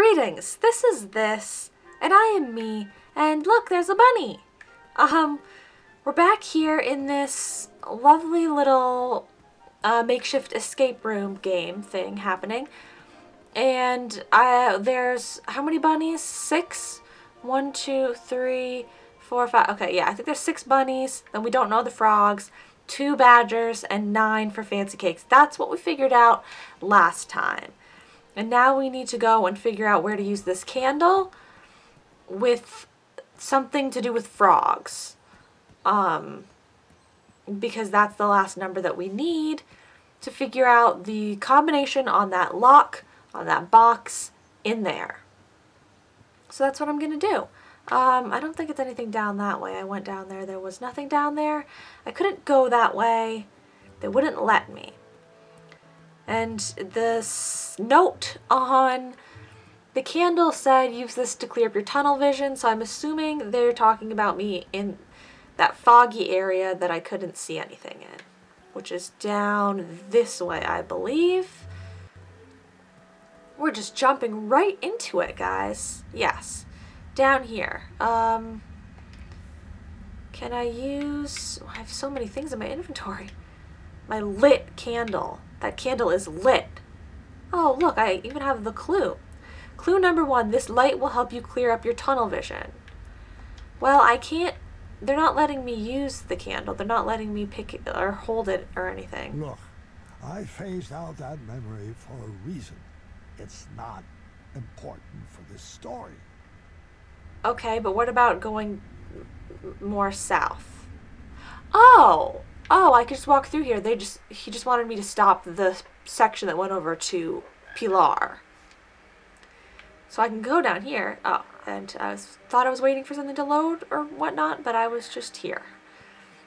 Greetings, this is this, and I am me, and look, there's a bunny. Um, we're back here in this lovely little uh, makeshift escape room game thing happening. And uh, there's, how many bunnies? Six? One, two, three, four, five. Okay, yeah, I think there's six bunnies. Then we don't know the frogs. Two badgers and nine for fancy cakes. That's what we figured out last time. And now we need to go and figure out where to use this candle with something to do with frogs. Um, because that's the last number that we need to figure out the combination on that lock, on that box, in there. So that's what I'm going to do. Um, I don't think it's anything down that way. I went down there. There was nothing down there. I couldn't go that way. They wouldn't let me. And this note on the candle said use this to clear up your tunnel vision. So I'm assuming they're talking about me in that foggy area that I couldn't see anything in, which is down this way, I believe. We're just jumping right into it, guys. Yes, down here. Um, can I use, I have so many things in my inventory. My lit candle. That candle is lit. Oh, look, I even have the clue. Clue number one, this light will help you clear up your tunnel vision. Well, I can't, they're not letting me use the candle. They're not letting me pick it or hold it or anything. Look, I phased out that memory for a reason. It's not important for this story. Okay, but what about going more south? Oh, oh, I could just walk through here. They just, he just wanted me to stop the section that went over to Pilar. So I can go down here. Oh, and I was, thought I was waiting for something to load or whatnot, but I was just here.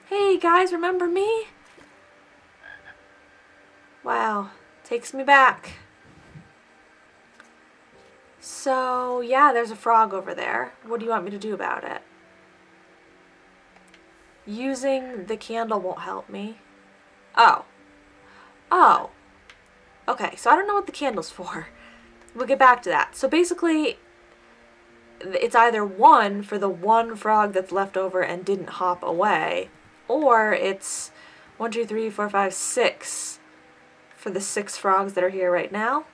Hey guys, remember me? Wow, takes me back. So, yeah, there's a frog over there. What do you want me to do about it? Using the candle won't help me. Oh. Oh. Okay, so I don't know what the candle's for. We'll get back to that. So basically, it's either one for the one frog that's left over and didn't hop away, or it's one, two, three, four, five, six for the six frogs that are here right now.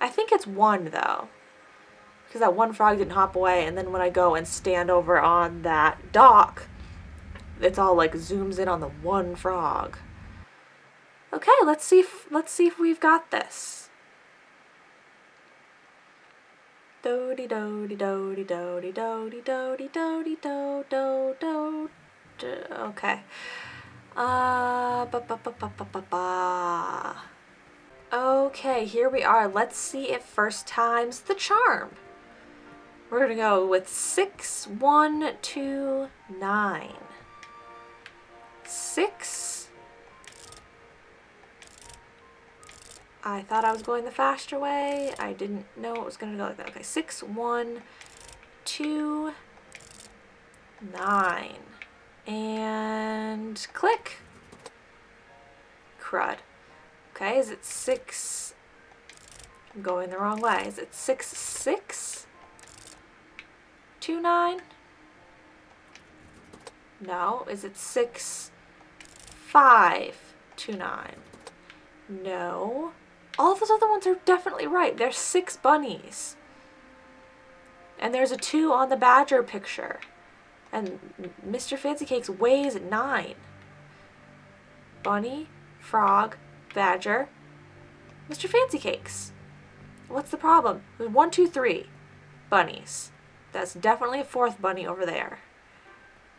I think it's one, though because that one frog didn't hop away and then when I go and stand over on that dock it's all like zooms in on the one frog. Okay, let's see if let's see if we've got this. Do-de do-de do-de do-de do-de do-de do-de do do do Okay. Uh ba ba ba ba ba ba ba. Okay, here we are. Let's see if first time's the charm. We're to go with six, one, two, nine, six. I thought I was going the faster way. I didn't know it was going to go like that. Okay, six, one, two, nine, and click. Crud. Okay, is it six? I'm going the wrong way. Is it six, six? two nine? No. Is it six five two nine? No. All those other ones are definitely right. There's six bunnies. And there's a two on the badger picture. And Mr. Fancy Cakes weighs nine. Bunny, frog, badger, Mr. Fancy Cakes. What's the problem? One, two, three bunnies. That's definitely a fourth bunny over there.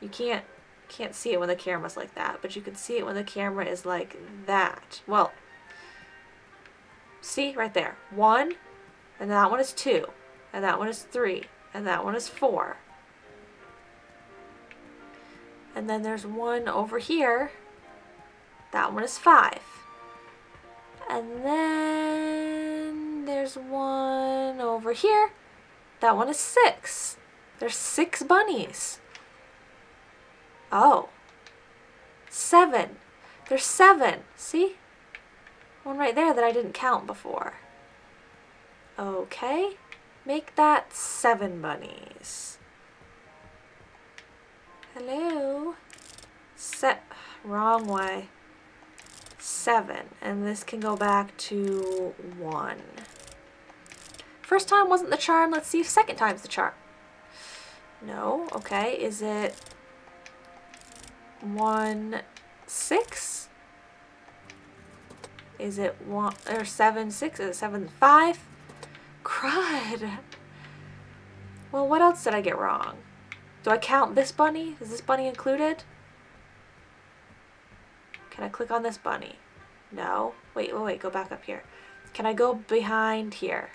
You can't can't see it when the camera's like that, but you can see it when the camera is like that. Well, see right there. One, and that one is two, and that one is three, and that one is four. And then there's one over here. That one is five. And then there's one over here. That one is six. There's six bunnies. Oh. Seven. There's seven. See? One right there that I didn't count before. Okay. Make that seven bunnies. Hello? Set, wrong way. Seven, and this can go back to one. First time wasn't the charm, let's see if second time's the charm. No, okay, is it one, six? Is it one, or seven, six? Is it seven, five? Crud. Well, what else did I get wrong? Do I count this bunny? Is this bunny included? Can I click on this bunny? No. Wait, wait, wait, go back up here. Can I go behind here?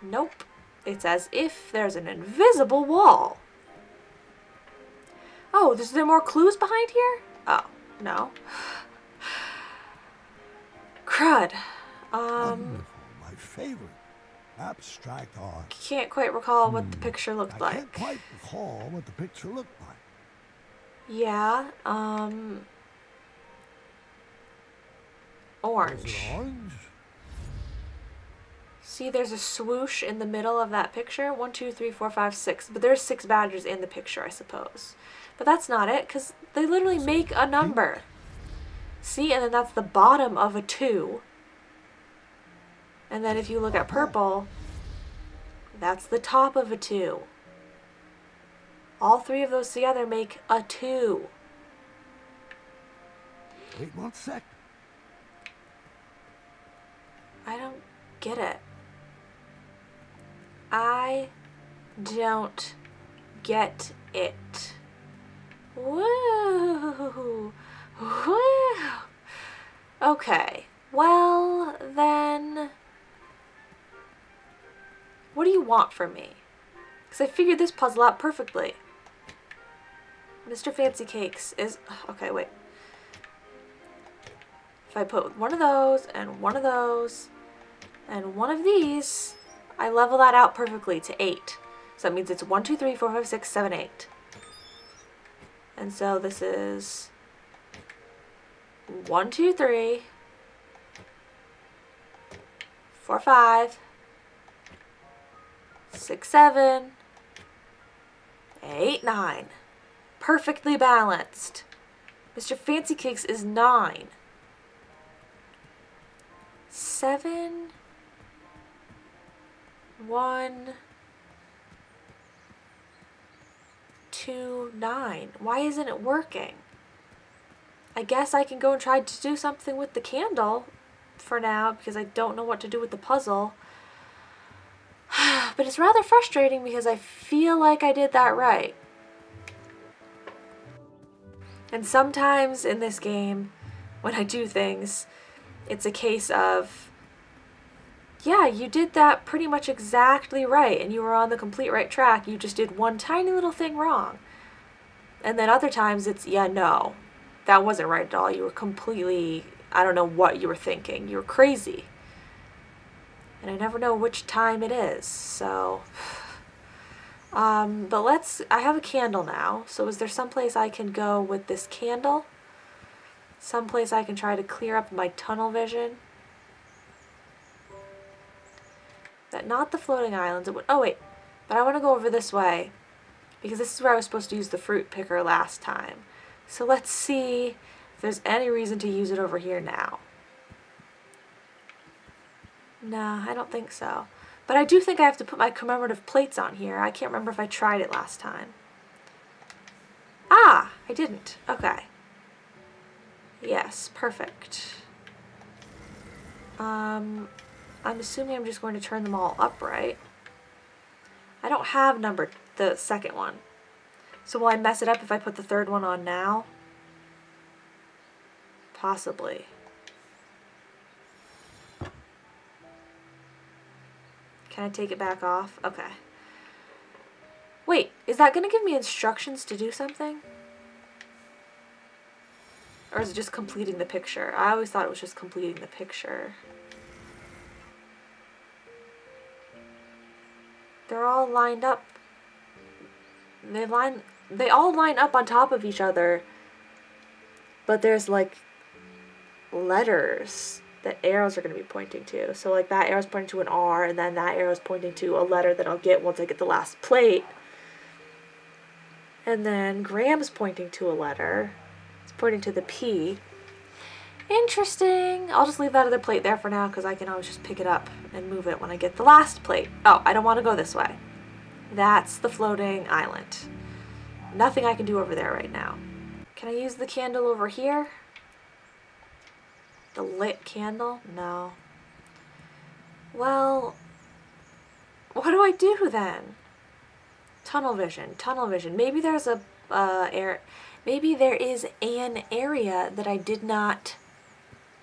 Nope. It's as if there's an invisible wall. Oh, is there more clues behind here? Oh, no. Crud. Um, Wonderful. My favorite. Abstract art. can't quite recall what the picture looked I like. can't quite recall what the picture looked like. Yeah, um... Orange. orange? See, there's a swoosh in the middle of that picture. One, two, three, four, five, six. But there's six badgers in the picture, I suppose. But that's not it, because they literally make a number. See, and then that's the bottom of a two. And then if you look at purple, that's the top of a two. All three of those together make a two. Wait one sec. I don't get it. I don't get it. Woo! Woo! Okay. Well, then. What do you want from me? Because I figured this puzzle out perfectly. Mr. Fancy Cakes is. Okay, wait. If I put one of those and one of those and one of these, I level that out perfectly to 8. So that means it's 1, 2, 3, 4, 5, 6, 7, 8. And so this is 1, 2, 3, 4, 5, 6, 7, 8, 9. Perfectly balanced. Mr. Fancy Cakes is 9. 7 1 2 9 why isn't it working? I guess i can go and try to do something with the candle for now because i don't know what to do with the puzzle. But it's rather frustrating because i feel like i did that right. And sometimes in this game when i do things it's a case of yeah, you did that pretty much exactly right and you were on the complete right track. You just did one tiny little thing wrong. And then other times it's, yeah, no, that wasn't right at all. You were completely, I don't know what you were thinking. You were crazy. And I never know which time it is. So, um, but let's, I have a candle now. So is there someplace I can go with this candle? Someplace I can try to clear up my tunnel vision? Not the floating islands. It would, oh wait, but I want to go over this way because this is where I was supposed to use the fruit picker last time. So let's see if there's any reason to use it over here now. Nah, I don't think so. But I do think I have to put my commemorative plates on here. I can't remember if I tried it last time. Ah, I didn't. Okay. Yes, perfect. Um, I'm assuming I'm just going to turn them all upright. I don't have number the second one. So will I mess it up if I put the third one on now? Possibly. Can I take it back off? Okay. Wait, is that going to give me instructions to do something? Or is it just completing the picture? I always thought it was just completing the picture. They're all lined up. They line they all line up on top of each other. But there's like letters that arrows are going to be pointing to. So like that arrow's pointing to an R and then that arrow's pointing to a letter that I'll get once I get the last plate. And then Graham's pointing to a letter. It's pointing to the P. Interesting. I'll just leave that other plate there for now because I can always just pick it up and move it when I get the last plate. Oh, I don't want to go this way. That's the floating island. Nothing I can do over there right now. Can I use the candle over here? The lit candle? No. Well, what do I do then? Tunnel vision, tunnel vision. Maybe there's a uh, air. Maybe there is an area that I did not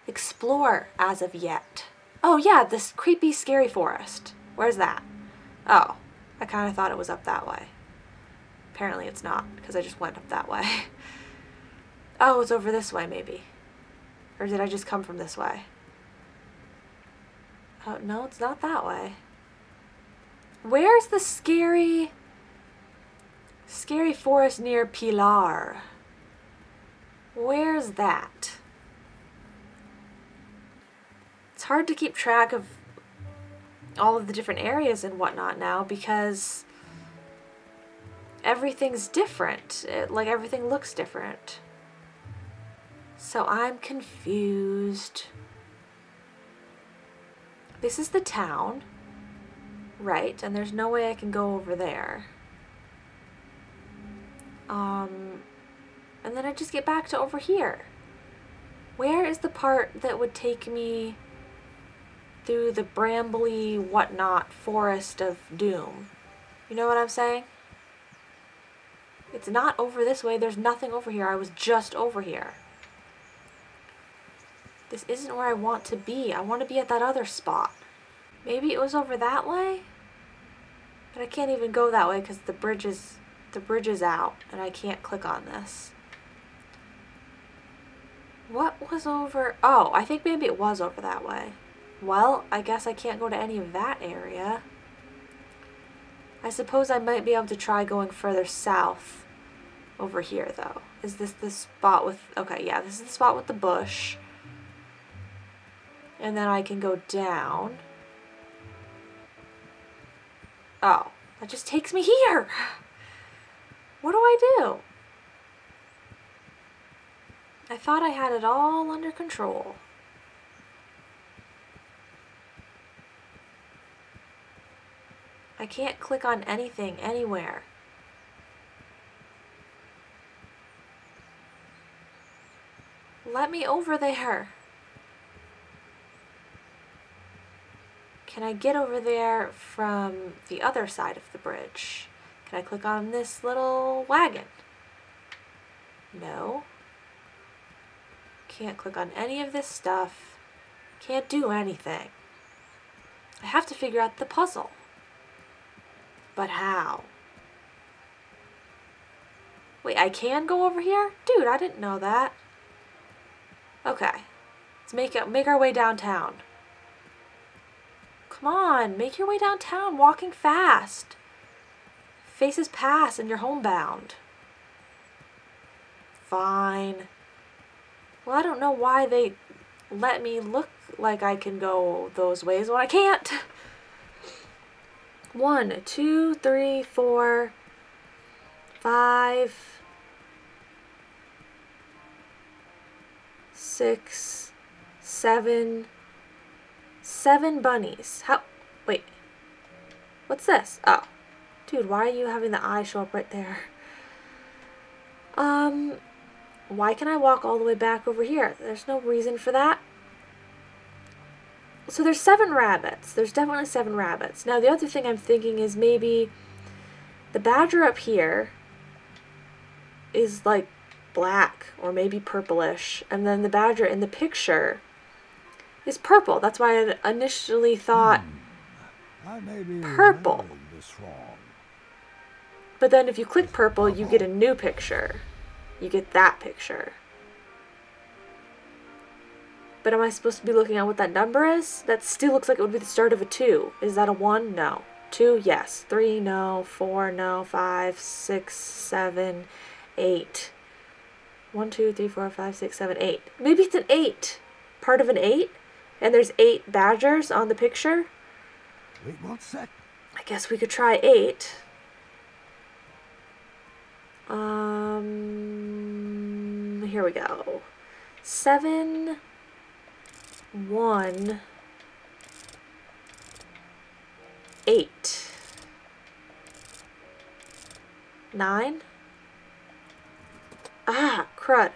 explore as of yet. Oh yeah, this creepy, scary forest. Where's that? Oh, I kind of thought it was up that way. Apparently it's not, because I just went up that way. oh, it's over this way, maybe. Or did I just come from this way? Oh, no, it's not that way. Where's the scary... Scary forest near Pilar? Where's that? It's hard to keep track of all of the different areas and whatnot now because everything's different. It, like everything looks different. So I'm confused. This is the town, right? And there's no way I can go over there. Um, and then I just get back to over here. Where is the part that would take me through the brambly whatnot forest of doom? You know what I'm saying? It's not over this way. There's nothing over here. I was just over here. This isn't where I want to be. I want to be at that other spot. Maybe it was over that way? But I can't even go that way because the bridge is the bridge is out and I can't click on this. What was over? Oh, I think maybe it was over that way. Well, I guess I can't go to any of that area. I suppose I might be able to try going further south over here, though. Is this the spot with... Okay, yeah, this is the spot with the bush. And then I can go down. Oh, that just takes me here. What do I do? I thought I had it all under control. I can't click on anything anywhere. Let me over there. Can I get over there from the other side of the bridge? Can I click on this little wagon? No. Can't click on any of this stuff. Can't do anything. I have to figure out the puzzle. But how? Wait, I can go over here? Dude, I didn't know that. Okay. Let's make it make our way downtown. Come on, make your way downtown, walking fast. Faces pass and you're homebound. Fine. Well, I don't know why they let me look like I can go those ways when I can't. One, two, three, four, five, six, seven, seven bunnies. How? Wait. What's this? Oh. Dude, why are you having the eye show up right there? Um, why can I walk all the way back over here? There's no reason for that. So there's seven rabbits. There's definitely seven rabbits. Now the other thing I'm thinking is maybe the badger up here is like black or maybe purplish. And then the badger in the picture is purple. That's why I initially thought hmm. purple. But then if you click purple, you get a new picture. You get that picture. But am I supposed to be looking at what that number is? That still looks like it would be the start of a 2. Is that a 1? No. 2? Yes. 3? No. 4? No. 5, 6, 7, 8. 1, 2, 3, 4, 5, 6, 7, 8. Maybe it's an 8. Part of an 8? And there's eight badgers on the picture. Wait one sec. I guess we could try eight. Um, here we go. Seven, one, eight, nine. Ah, crud.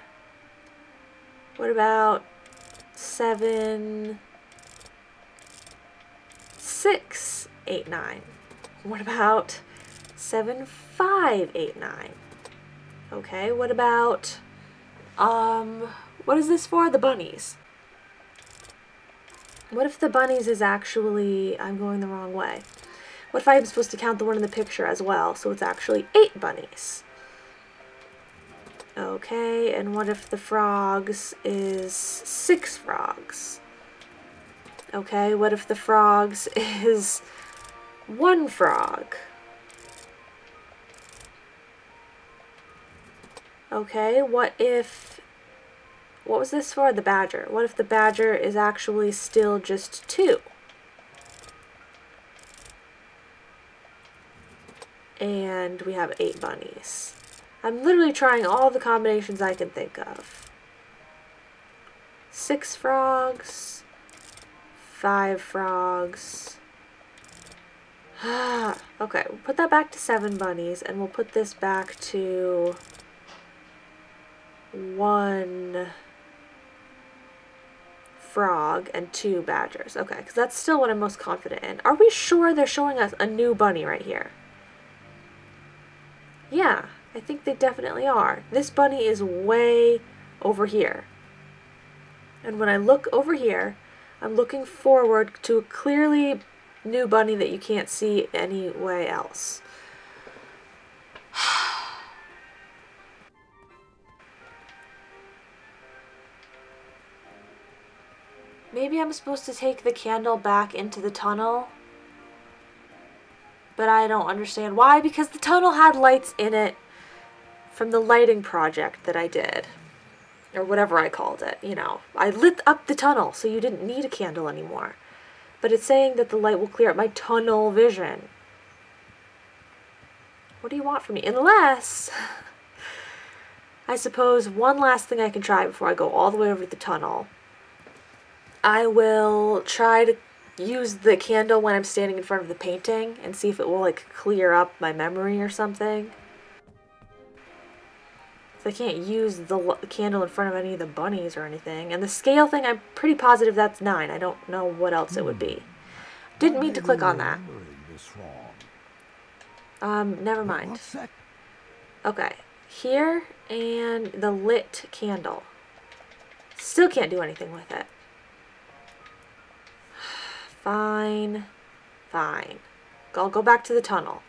What about seven, six, eight, nine? What about seven, five, eight, nine? Okay, what about, um, what is this for? The bunnies. What if the bunnies is actually, I'm going the wrong way. What if I'm supposed to count the one in the picture as well, so it's actually eight bunnies? Okay, and what if the frogs is six frogs? Okay, what if the frogs is one frog? Okay, what if... What was this for? The badger. What if the badger is actually still just two? And we have eight bunnies. I'm literally trying all the combinations I can think of. Six frogs. Five frogs. okay, we'll put that back to seven bunnies, and we'll put this back to one frog and two badgers. Okay, because that's still what I'm most confident in. Are we sure they're showing us a new bunny right here? Yeah, I think they definitely are. This bunny is way over here. And when I look over here, I'm looking forward to a clearly new bunny that you can't see anywhere else. Maybe I'm supposed to take the candle back into the tunnel. But I don't understand why, because the tunnel had lights in it from the lighting project that I did. Or whatever I called it, you know. I lit up the tunnel, so you didn't need a candle anymore. But it's saying that the light will clear up my tunnel vision. What do you want from me? Unless... I suppose one last thing I can try before I go all the way over to the tunnel I will try to use the candle when I'm standing in front of the painting and see if it will like clear up my memory or something. So I can't use the candle in front of any of the bunnies or anything. And the scale thing, I'm pretty positive that's 9. I don't know what else it would be. Didn't mean to click on that. Um, never mind. Okay, here and the lit candle. Still can't do anything with it. Fine. Fine. I'll go back to the tunnel.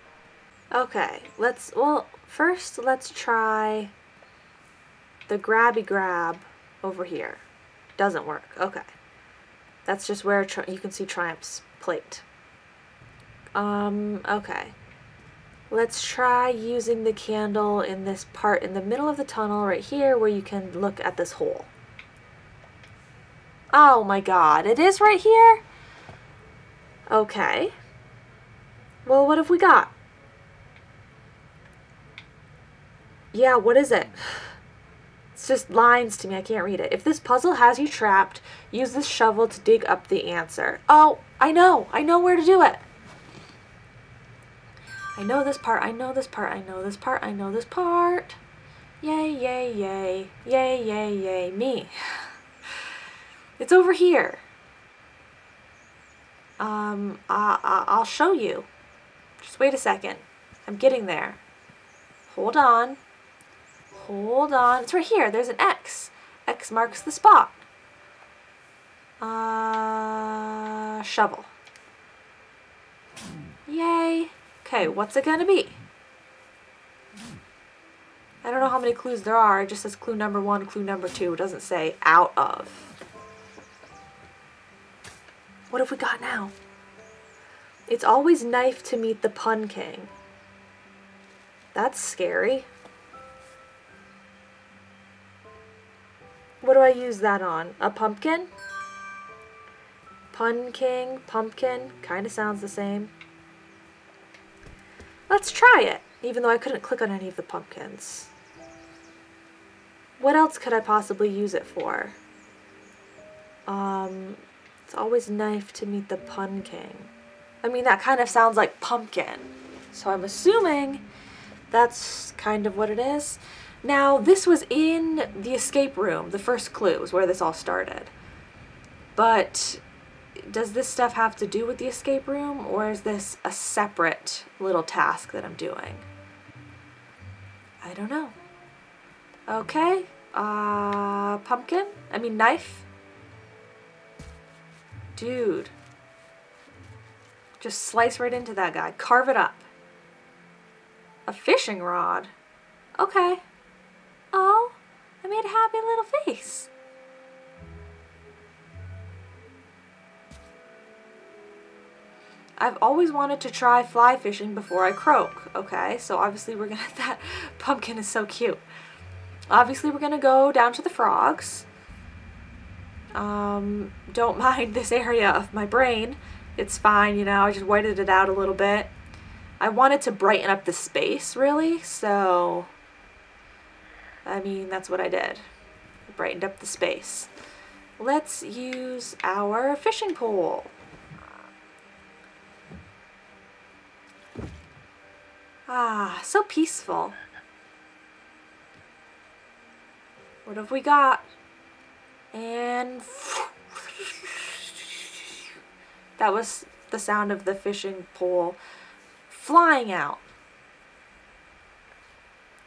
Okay, let's, well, first let's try the grabby grab over here. Doesn't work. Okay. That's just where you can see Triumph's plate. Um, okay. Let's try using the candle in this part in the middle of the tunnel right here where you can look at this hole. Oh my god, it is right here? Okay. Well, what have we got? Yeah, what is it? It's just lines to me. I can't read it. If this puzzle has you trapped, use this shovel to dig up the answer. Oh, I know. I know where to do it. I know this part. I know this part. I know this part. I know this part. Yay, yay, yay. Yay, yay, yay. Me. It's over here. Um, I, I, I'll show you. Just wait a second. I'm getting there. Hold on. Hold on. It's right here. There's an X. X marks the spot. Uh, shovel. Yay. Okay, what's it gonna be? I don't know how many clues there are. It just says clue number one, clue number two. It doesn't say out of. What have we got now? It's always knife to meet the pun king. That's scary. What do I use that on? A pumpkin? Pun King, Pumpkin, kind of sounds the same. Let's try it, even though I couldn't click on any of the pumpkins. What else could I possibly use it for? Um, always nice to meet the Pun King. I mean, that kind of sounds like pumpkin. So I'm assuming that's kind of what it is. Now, this was in the escape room, the first clue was where this all started. But does this stuff have to do with the escape room, or is this a separate little task that I'm doing? I don't know. Okay, uh, pumpkin? I mean, knife? Dude. Just slice right into that guy. Carve it up. A fishing rod? Okay. Oh, I made a happy little face. I've always wanted to try fly fishing before I croak. Okay, so obviously we're gonna, that pumpkin is so cute. Obviously we're gonna go down to the frogs. Um, don't mind this area of my brain. It's fine, you know, I just whited it out a little bit. I wanted to brighten up the space, really, so... I mean, that's what I did. Brightened up the space. Let's use our fishing pole. Ah, so peaceful. What have we got? And that was the sound of the fishing pole flying out.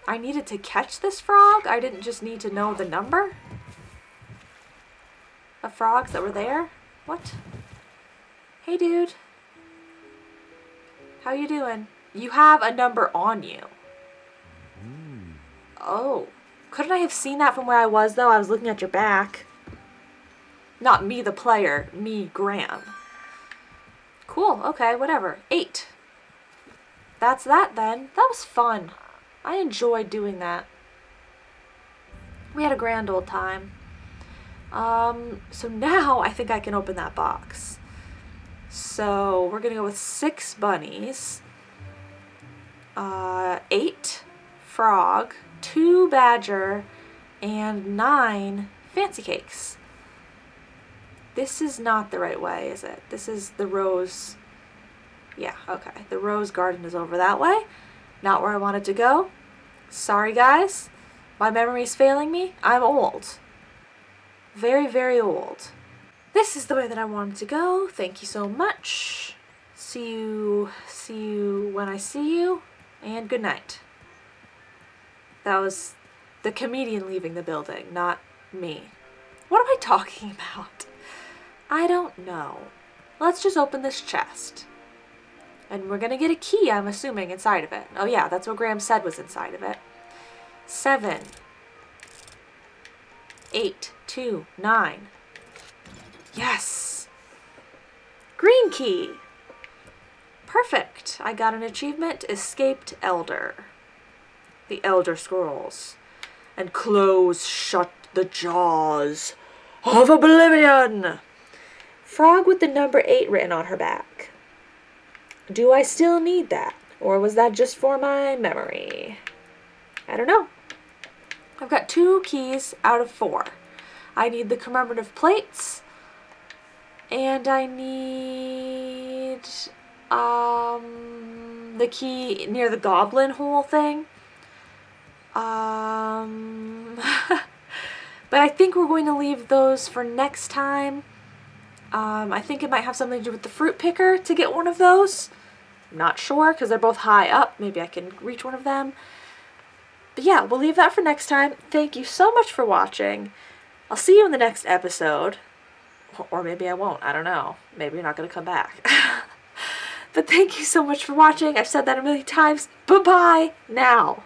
I needed to catch this frog? I didn't just need to know the number of frogs that were there? What? Hey, dude. How you doing? You have a number on you. Hmm. Oh. Couldn't I have seen that from where I was, though? I was looking at your back. Not me, the player. Me, Graham. Cool. Okay, whatever. Eight. That's that, then. That was fun. I enjoyed doing that. We had a grand old time. Um, so now I think I can open that box. So we're to go with six bunnies uh, eight frog, two badger, and nine fancy cakes. This is not the right way, is it? This is the rose. Yeah, okay. The rose garden is over that way. Not where I wanted to go. Sorry, guys. My memory's failing me. I'm old. Very, very old. This is the way that I wanted to go. Thank you so much. See you, see you when I see you and good night. That was the comedian leaving the building, not me. What am I talking about? I don't know. Let's just open this chest. And we're gonna get a key, I'm assuming, inside of it. Oh yeah, that's what Graham said was inside of it. Seven. Eight. Two. Nine. Yes! Green key! Perfect. I got an achievement, Escaped Elder. The Elder Scrolls. And close shut the jaws of oblivion. Frog with the number 8 written on her back. Do I still need that? Or was that just for my memory? I don't know. I've got two keys out of four. I need the commemorative plates. And I need um, the key near the goblin hole thing. Um, but I think we're going to leave those for next time. Um, I think it might have something to do with the fruit picker to get one of those. I'm not sure because they're both high up. Maybe I can reach one of them. But yeah, we'll leave that for next time. Thank you so much for watching. I'll see you in the next episode. Or maybe I won't. I don't know. Maybe you're not going to come back. But thank you so much for watching. I've said that a million times. Bye-bye now.